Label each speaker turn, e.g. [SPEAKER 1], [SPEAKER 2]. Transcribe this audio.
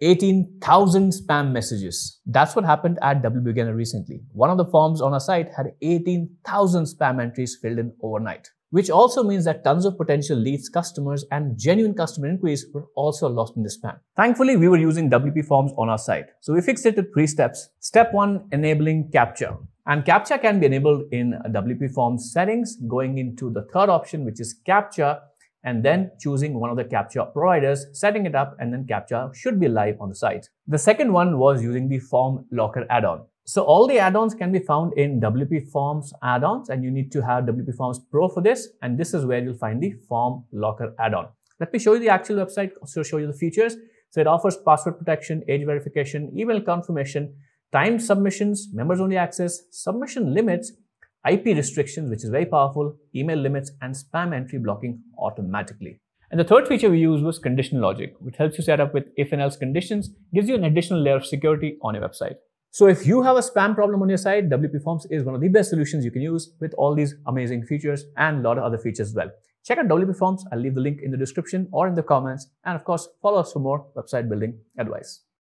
[SPEAKER 1] 18,000 spam messages. That's what happened at WP Beginner recently. One of the forms on our site had 18,000 spam entries filled in overnight, which also means that tons of potential leads, customers, and genuine customer inquiries were also lost in the spam. Thankfully, we were using WP Forms on our site. So we fixed it with three steps. Step one, enabling CAPTCHA. And CAPTCHA can be enabled in WP Forms settings, going into the third option, which is CAPTCHA, and then choosing one of the CAPTCHA providers, setting it up, and then CAPTCHA should be live on the site. The second one was using the Form Locker add-on. So all the add-ons can be found in WP Forms add-ons and you need to have WP Forms Pro for this. And this is where you'll find the Form Locker add-on. Let me show you the actual website, so show you the features. So it offers password protection, age verification, email confirmation, timed submissions, members only access, submission limits, IP restrictions, which is very powerful, email limits, and spam entry blocking automatically. And the third feature we used was conditional logic, which helps you set up with if and else conditions, gives you an additional layer of security on your website. So if you have a spam problem on your site, WP Forms is one of the best solutions you can use with all these amazing features and a lot of other features as well. Check out WP Forms. I'll leave the link in the description or in the comments. And of course, follow us for more website building advice.